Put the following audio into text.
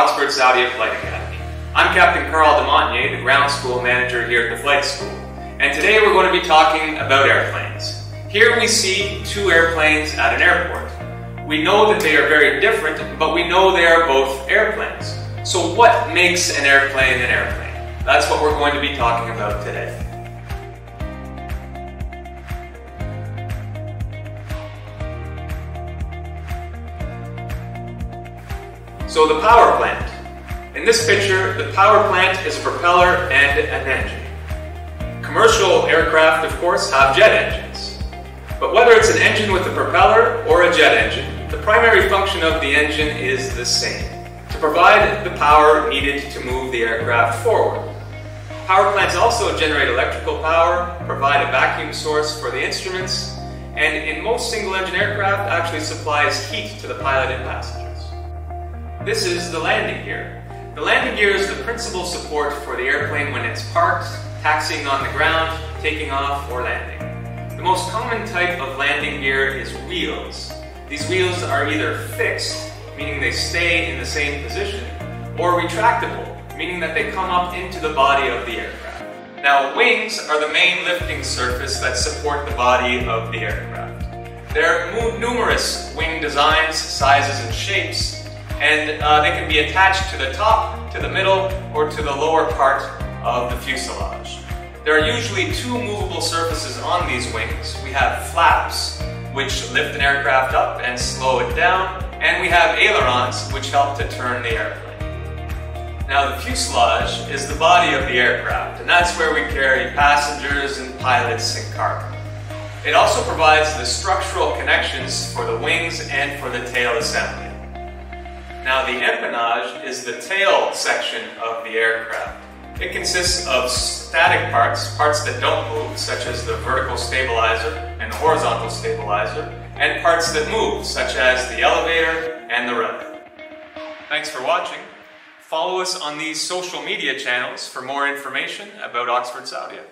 Oxford Saudia Flight Academy. I'm Captain Carl Demontier, the ground school manager here at the flight school, and today we're going to be talking about airplanes. Here we see two airplanes at an airport. We know that they are very different, but we know they are both airplanes. So what makes an airplane an airplane? That's what we're going to be talking about today. So the power plant. In this picture, the power plant is a propeller and an engine. Commercial aircraft, of course, have jet engines. But whether it's an engine with a propeller or a jet engine, the primary function of the engine is the same, to provide the power needed to move the aircraft forward. Power plants also generate electrical power, provide a vacuum source for the instruments, and in most single-engine aircraft actually supplies heat to the pilot and passengers. This is the landing gear. The landing gear is the principal support for the airplane when it's parked, taxiing on the ground, taking off, or landing. The most common type of landing gear is wheels. These wheels are either fixed, meaning they stay in the same position, or retractable, meaning that they come up into the body of the aircraft. Now, wings are the main lifting surface that support the body of the aircraft. There are numerous wing designs, sizes, and shapes, and uh, they can be attached to the top, to the middle, or to the lower part of the fuselage. There are usually two movable surfaces on these wings. We have flaps, which lift an aircraft up and slow it down, and we have ailerons, which help to turn the airplane. Now the fuselage is the body of the aircraft, and that's where we carry passengers and pilots and cargo. It also provides the structural connections for the wings and for the tail assembly. Now the empennage is the tail section of the aircraft. It consists of static parts, parts that don't move, such as the vertical stabilizer and the horizontal stabilizer, and parts that move, such as the elevator and the rudder. Thanks for watching. Follow us on these social media channels for more information about Oxford Saudia.